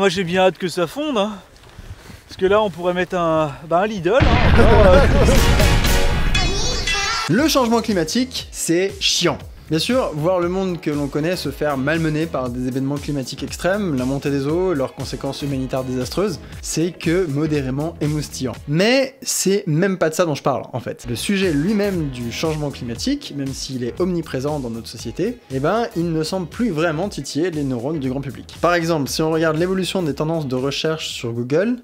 moi j'ai bien hâte que ça fonde hein. Parce que là on pourrait mettre un, bah, un Lidl hein, euh. Le changement climatique, c'est chiant. Bien sûr, voir le monde que l'on connaît se faire malmener par des événements climatiques extrêmes, la montée des eaux, leurs conséquences humanitaires désastreuses, c'est que modérément émoustillant. Mais c'est même pas de ça dont je parle en fait. Le sujet lui-même du changement climatique, même s'il est omniprésent dans notre société, eh ben il ne semble plus vraiment titiller les neurones du grand public. Par exemple, si on regarde l'évolution des tendances de recherche sur Google,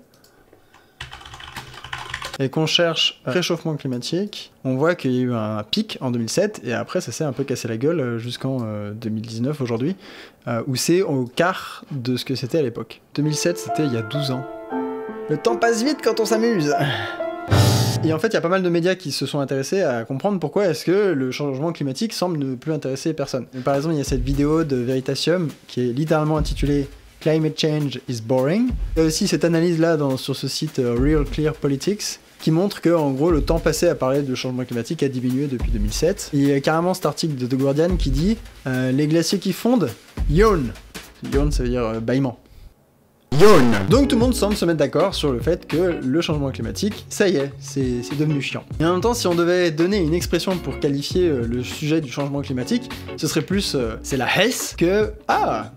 et qu'on cherche réchauffement climatique, on voit qu'il y a eu un pic en 2007 et après ça s'est un peu cassé la gueule euh, jusqu'en 2019 euh, aujourd'hui, euh, où c'est au quart de ce que c'était à l'époque. 2007 c'était il y a 12 ans. Le temps passe vite quand on s'amuse et en fait, il y a pas mal de médias qui se sont intéressés à comprendre pourquoi est-ce que le changement climatique semble ne plus intéresser personne. Par exemple, il y a cette vidéo de Veritasium qui est littéralement intitulée Climate Change is Boring. Il y a aussi cette analyse-là sur ce site Real Clear Politics qui montre que en gros le temps passé à parler de changement climatique a diminué depuis 2007. Il y a carrément cet article de The Guardian qui dit euh, les glaciers qui fondent, yawn. Yawn ça veut dire euh, bâillement. Yawn. Donc tout le monde semble se mettre d'accord sur le fait que le changement climatique, ça y est, c'est devenu chiant. Et en même temps, si on devait donner une expression pour qualifier euh, le sujet du changement climatique, ce serait plus c'est la Hesse que ah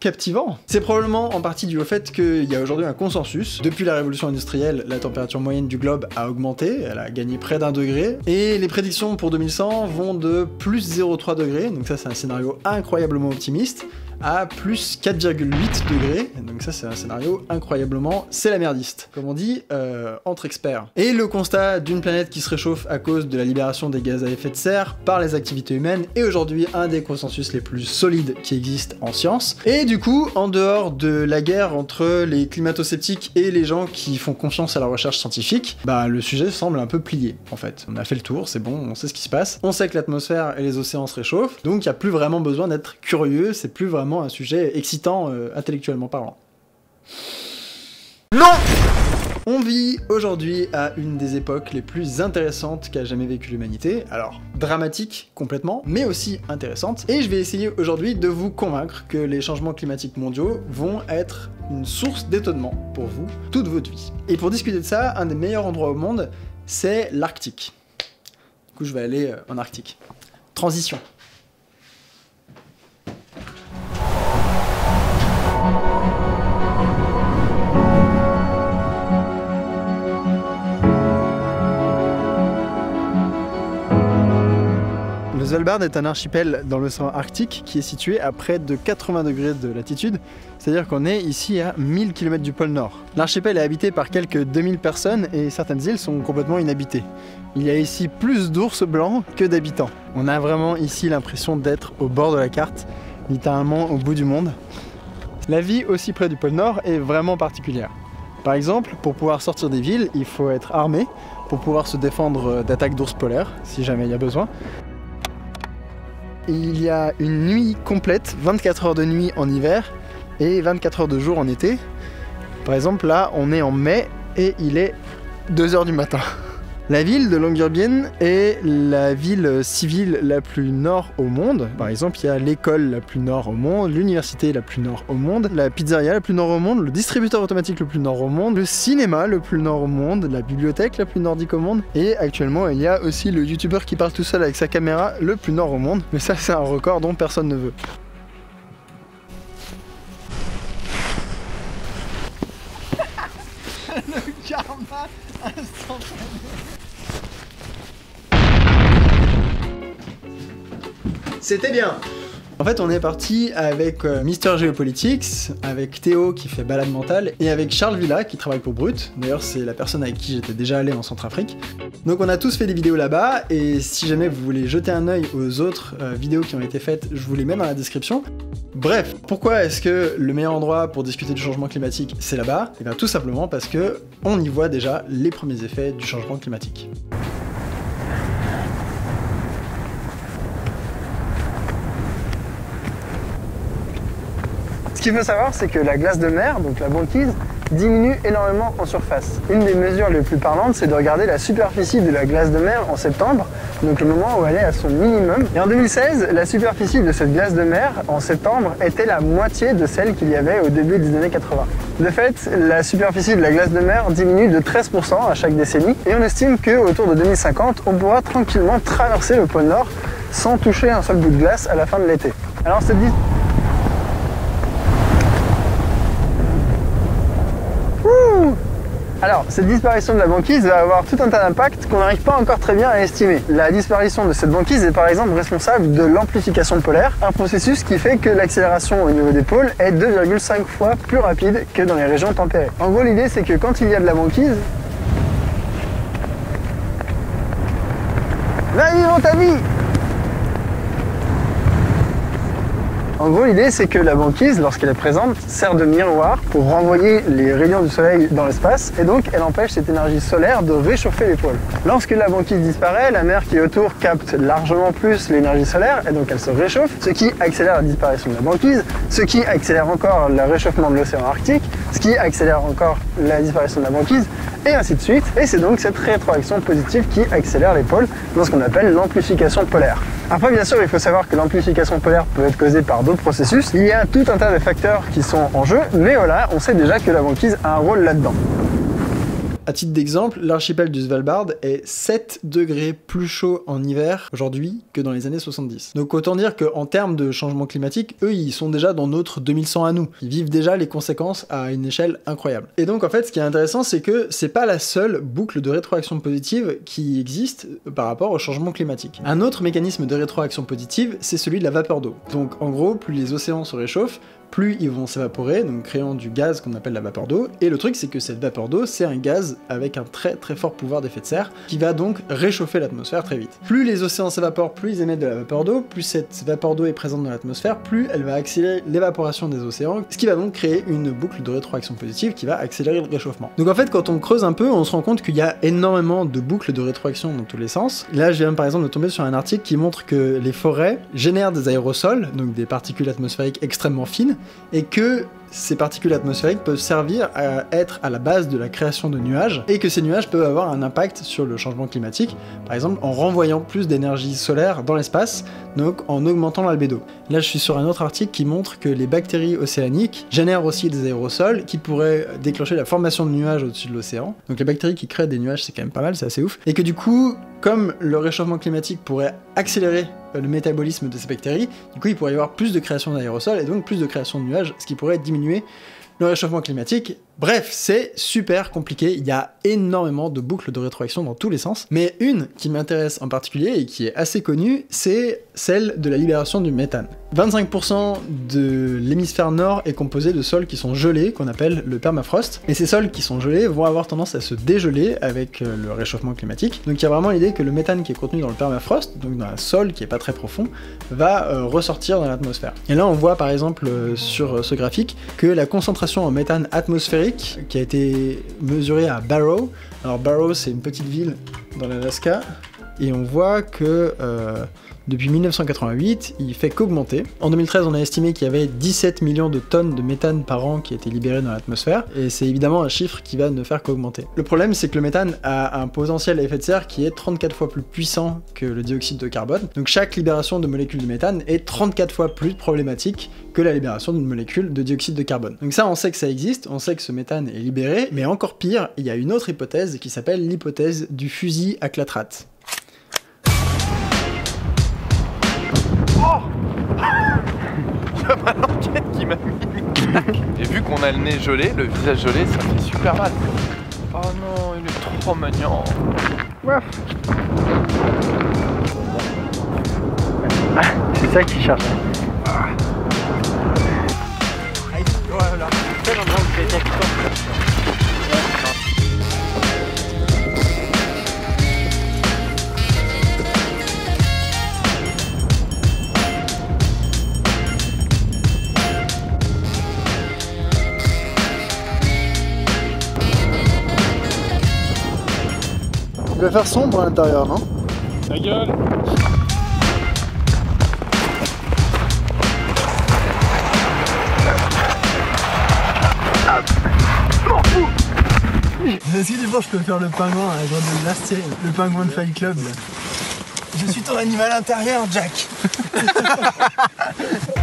captivant. C'est probablement en partie dû au fait qu'il y a aujourd'hui un consensus. Depuis la révolution industrielle, la température moyenne du globe a augmenté, elle a gagné près d'un degré, et les prédictions pour 2100 vont de plus 0,3 degrés, donc ça c'est un scénario incroyablement optimiste, à plus 4,8 degrés. Donc ça c'est un scénario incroyablement c'est la merdiste, comme on dit euh, entre experts. Et le constat d'une planète qui se réchauffe à cause de la libération des gaz à effet de serre par les activités humaines est aujourd'hui un des consensus les plus solides qui existent en science. Et du coup, en dehors de la guerre entre les climato-sceptiques et les gens qui font confiance à la recherche scientifique, bah le sujet semble un peu plié en fait. On a fait le tour, c'est bon, on sait ce qui se passe, on sait que l'atmosphère et les océans se réchauffent, donc il n'y a plus vraiment besoin d'être curieux, c'est plus vraiment un sujet excitant euh, intellectuellement parlant. Non on vit aujourd'hui à une des époques les plus intéressantes qu'a jamais vécu l'humanité, alors dramatique complètement, mais aussi intéressante, et je vais essayer aujourd'hui de vous convaincre que les changements climatiques mondiaux vont être une source d'étonnement pour vous toute votre vie. Et pour discuter de ça, un des meilleurs endroits au monde, c'est l'Arctique. Du coup, je vais aller euh, en Arctique. Transition. Svalbard est un archipel dans l'océan Arctique qui est situé à près de 80 degrés de latitude, c'est-à-dire qu'on est ici à 1000 km du pôle Nord. L'archipel est habité par quelques 2000 personnes et certaines îles sont complètement inhabitées. Il y a ici plus d'ours blancs que d'habitants. On a vraiment ici l'impression d'être au bord de la carte, littéralement au bout du monde. La vie aussi près du pôle Nord est vraiment particulière. Par exemple, pour pouvoir sortir des villes, il faut être armé pour pouvoir se défendre d'attaques d'ours polaires, si jamais il y a besoin il y a une nuit complète, 24 heures de nuit en hiver et 24 heures de jour en été. Par exemple, là, on est en mai et il est 2 heures du matin. La ville de Longyearbyen est la ville civile la plus nord au monde. Par exemple, il y a l'école la plus nord au monde, l'université la plus nord au monde, la pizzeria la plus nord au monde, le distributeur automatique le plus nord au monde, le cinéma le plus nord au monde, la bibliothèque la plus nordique au monde. Et actuellement, il y a aussi le youtubeur qui parle tout seul avec sa caméra le plus nord au monde. Mais ça, c'est un record dont personne ne veut. C'était bien en fait, on est parti avec euh, Mister Geopolitics, avec Théo qui fait balade mentale, et avec Charles Villa qui travaille pour Brut. D'ailleurs, c'est la personne avec qui j'étais déjà allé en Centrafrique. Donc, on a tous fait des vidéos là-bas, et si jamais vous voulez jeter un œil aux autres euh, vidéos qui ont été faites, je vous les mets dans la description. Bref, pourquoi est-ce que le meilleur endroit pour discuter du changement climatique, c'est là-bas? Eh bien tout simplement parce que on y voit déjà les premiers effets du changement climatique. Ce qu'il faut savoir, c'est que la glace de mer, donc la banquise, diminue énormément en surface. Une des mesures les plus parlantes, c'est de regarder la superficie de la glace de mer en septembre. donc le moment où elle est à son minimum. Et en 2016, la superficie de cette glace de mer, en septembre, était la moitié de celle qu'il y avait au début des années 80. De fait, la superficie de la glace de mer diminue de 13% à chaque décennie, et on estime qu'autour de 2050, on pourra tranquillement traverser le pôle Nord sans toucher un seul bout de glace à la fin de l'été. Alors cette Alors, cette disparition de la banquise va avoir tout un tas d'impacts qu'on n'arrive pas encore très bien à estimer. La disparition de cette banquise est par exemple responsable de l'amplification polaire, un processus qui fait que l'accélération au niveau des pôles est 2,5 fois plus rapide que dans les régions tempérées. En gros, l'idée c'est que quand il y a de la banquise, va vivre ta vie En gros, l'idée, c'est que la banquise, lorsqu'elle est présente, sert de miroir pour renvoyer les rayons du soleil dans l'espace, et donc elle empêche cette énergie solaire de réchauffer les pôles. Lorsque la banquise disparaît, la mer qui est autour capte largement plus l'énergie solaire, et donc elle se réchauffe, ce qui accélère la disparition de la banquise, ce qui accélère encore le réchauffement de l'océan Arctique, ce qui accélère encore la disparition de la banquise, et ainsi de suite. Et c'est donc cette rétroaction positive qui accélère les pôles dans ce qu'on appelle l'amplification polaire. Après, bien sûr, il faut savoir que l'amplification polaire peut être causée par d'autres processus. Il y a tout un tas de facteurs qui sont en jeu, mais voilà, on sait déjà que la banquise a un rôle là-dedans. À titre d'exemple, l'archipel du Svalbard est 7 degrés plus chaud en hiver aujourd'hui que dans les années 70. Donc autant dire qu'en termes de changement climatique, eux ils sont déjà dans notre 2100 à nous. Ils vivent déjà les conséquences à une échelle incroyable. Et donc en fait ce qui est intéressant c'est que c'est pas la seule boucle de rétroaction positive qui existe par rapport au changement climatique. Un autre mécanisme de rétroaction positive c'est celui de la vapeur d'eau. Donc en gros plus les océans se réchauffent, plus ils vont s'évaporer, donc créant du gaz qu'on appelle la vapeur d'eau. Et le truc, c'est que cette vapeur d'eau, c'est un gaz avec un très très fort pouvoir d'effet de serre qui va donc réchauffer l'atmosphère très vite. Plus les océans s'évaporent, plus ils émettent de la vapeur d'eau, plus cette vapeur d'eau est présente dans l'atmosphère, plus elle va accélérer l'évaporation des océans, ce qui va donc créer une boucle de rétroaction positive qui va accélérer le réchauffement. Donc en fait, quand on creuse un peu, on se rend compte qu'il y a énormément de boucles de rétroaction dans tous les sens. Là, je viens par exemple de tomber sur un article qui montre que les forêts génèrent des aérosols, donc des particules atmosphériques extrêmement fines, et que ces particules atmosphériques peuvent servir à être à la base de la création de nuages et que ces nuages peuvent avoir un impact sur le changement climatique, par exemple en renvoyant plus d'énergie solaire dans l'espace, donc en augmentant l'albédo. Là, je suis sur un autre article qui montre que les bactéries océaniques génèrent aussi des aérosols qui pourraient déclencher la formation de nuages au-dessus de l'océan. Donc les bactéries qui créent des nuages, c'est quand même pas mal, c'est assez ouf. Et que du coup, comme le réchauffement climatique pourrait accélérer le métabolisme de ces bactéries, du coup il pourrait y avoir plus de création d'aérosols et donc plus de création de nuages, ce qui pourrait diminuer le réchauffement climatique Bref, c'est super compliqué, il y a énormément de boucles de rétroaction dans tous les sens, mais une qui m'intéresse en particulier et qui est assez connue, c'est celle de la libération du méthane. 25% de l'hémisphère nord est composé de sols qui sont gelés, qu'on appelle le permafrost, et ces sols qui sont gelés vont avoir tendance à se dégeler avec euh, le réchauffement climatique. Donc il y a vraiment l'idée que le méthane qui est contenu dans le permafrost, donc dans un sol qui est pas très profond, va euh, ressortir dans l'atmosphère. Et là on voit par exemple euh, sur ce graphique que la concentration en méthane atmosphérique qui a été mesuré à Barrow. Alors Barrow, c'est une petite ville dans l'Alaska, et on voit que euh, depuis 1988, il fait qu'augmenter. En 2013, on a estimé qu'il y avait 17 millions de tonnes de méthane par an qui étaient libérées dans l'atmosphère, et c'est évidemment un chiffre qui va ne faire qu'augmenter. Le problème, c'est que le méthane a un potentiel à effet de serre qui est 34 fois plus puissant que le dioxyde de carbone. Donc chaque libération de molécules de méthane est 34 fois plus problématique que la libération d'une molécule de dioxyde de carbone. Donc ça, on sait que ça existe, on sait que ce méthane est libéré, mais encore pire, il y a une autre hypothèse qui s'appelle l'hypothèse du fusil à clatrate. Il y a ma languette qui m'a mis une claque. Et vu qu'on a le nez gelé, le visage gelé, ça fait super mal. Oh non, il est trop mignon. C'est ça qu'il cherche. Il va faire sombre à l'intérieur, non Ta gueule. Est-ce que tu penses que je peux faire le pingouin avec le, le pingouin de Fight Club là. Je suis ton animal intérieur, Jack.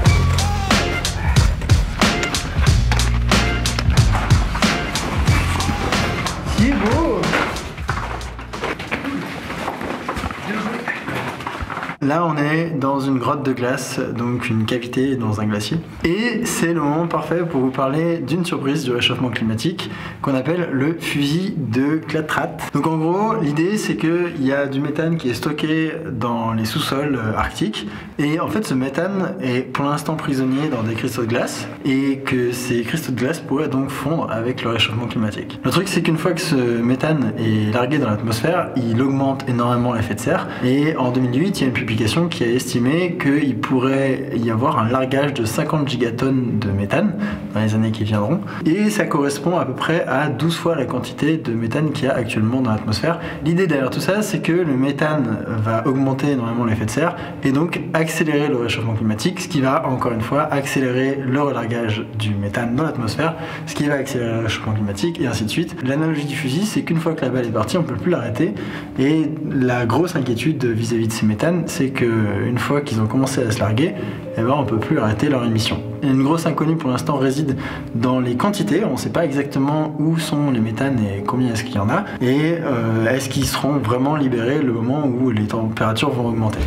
Là, on est dans une grotte de glace, donc une cavité dans un glacier. Et c'est le moment parfait pour vous parler d'une surprise du réchauffement climatique qu'on appelle le fusil de Klatrat. Donc en gros, l'idée c'est qu'il y a du méthane qui est stocké dans les sous-sols euh, arctiques. Et en fait, ce méthane est pour l'instant prisonnier dans des cristaux de glace. Et que ces cristaux de glace pourraient donc fondre avec le réchauffement climatique. Le truc, c'est qu'une fois que ce méthane est largué dans l'atmosphère, il augmente énormément l'effet de serre. Et en 2008, il y a une publication qui a estimé qu'il pourrait y avoir un largage de 50 gigatonnes de méthane dans les années qui viendront. Et ça correspond à peu près à 12 fois la quantité de méthane qu'il y a actuellement dans l'atmosphère. L'idée derrière tout ça, c'est que le méthane va augmenter énormément l'effet de serre et donc accélérer le réchauffement climatique, ce qui va encore une fois accélérer le relargage du méthane dans l'atmosphère, ce qui va accélérer le réchauffement climatique et ainsi de suite. L'analogie du fusil, c'est qu'une fois que la balle est partie, on peut plus l'arrêter. Et la grosse inquiétude vis-à-vis de ces méthanes, c'est qu'une fois qu'ils ont commencé à se larguer, eh ben, on peut plus arrêter leur émission. une grosse inconnue pour l'instant réside dans les quantités. On ne sait pas exactement où sont les méthanes et combien est-ce qu'il y en a. Et euh, est-ce qu'ils seront vraiment libérés le moment où les températures vont augmenter?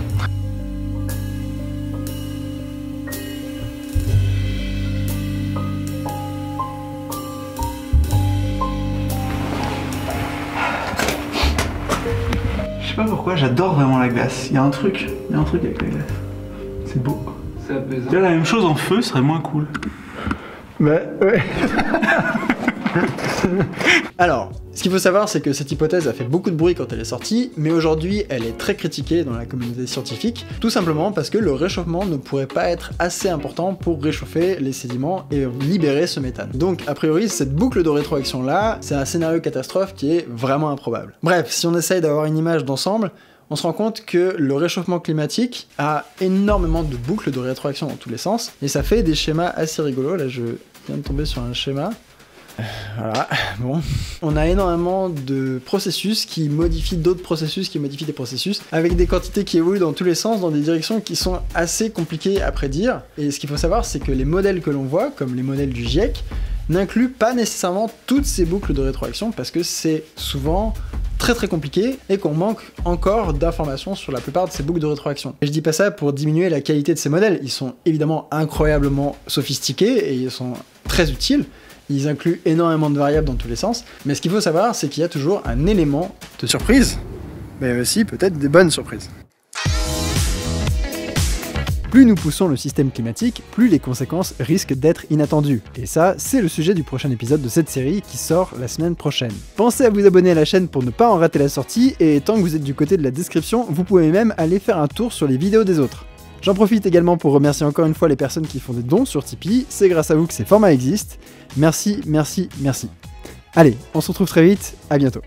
Pourquoi, j'adore vraiment la glace. Il y a un truc, il y a un truc avec la glace. C'est beau. C'est apaisant. La même chose en feu serait moins cool. Bah ouais. Alors, ce qu'il faut savoir, c'est que cette hypothèse a fait beaucoup de bruit quand elle est sortie, mais aujourd'hui, elle est très critiquée dans la communauté scientifique, tout simplement parce que le réchauffement ne pourrait pas être assez important pour réchauffer les sédiments et libérer ce méthane. Donc, a priori, cette boucle de rétroaction là, c'est un scénario catastrophe qui est vraiment improbable. Bref, si on essaye d'avoir une image d'ensemble, on se rend compte que le réchauffement climatique a énormément de boucles de rétroaction dans tous les sens, et ça fait des schémas assez rigolos. Là, je viens de tomber sur un schéma. Voilà, bon. On a énormément de processus qui modifient d'autres processus, qui modifient des processus, avec des quantités qui évoluent dans tous les sens, dans des directions qui sont assez compliquées à prédire. Et ce qu'il faut savoir, c'est que les modèles que l'on voit, comme les modèles du GIEC, n'incluent pas nécessairement toutes ces boucles de rétroaction, parce que c'est souvent très très compliqué et qu'on manque encore d'informations sur la plupart de ces boucles de rétroaction. Et je dis pas ça pour diminuer la qualité de ces modèles, ils sont évidemment incroyablement sophistiqués et ils sont très utiles. Ils incluent énormément de variables dans tous les sens, mais ce qu'il faut savoir, c'est qu'il y a toujours un élément de surprise, mais aussi peut-être des bonnes surprises. Plus nous poussons le système climatique, plus les conséquences risquent d'être inattendues. Et ça, c'est le sujet du prochain épisode de cette série qui sort la semaine prochaine. Pensez à vous abonner à la chaîne pour ne pas en rater la sortie, et tant que vous êtes du côté de la description, vous pouvez même aller faire un tour sur les vidéos des autres. J'en profite également pour remercier encore une fois les personnes qui font des dons sur Tipeee, c'est grâce à vous que ces formats existent. Merci, merci, merci. Allez, on se retrouve très vite, à bientôt.